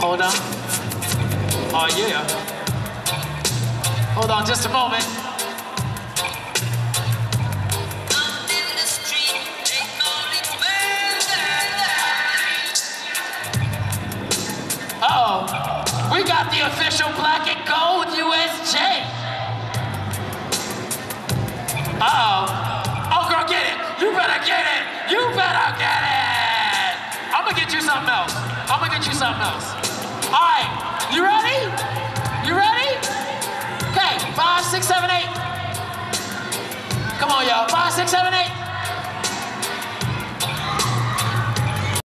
Hold on. Oh, yeah. Hold on just a moment. Uh oh we got the official black and gold USJ. Uh-oh. Oh, girl, get it. You better get it. You better get it. I'm gonna get you something else. I'm gonna get you something else. On, y'all. Five, six, seven, eight.